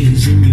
is in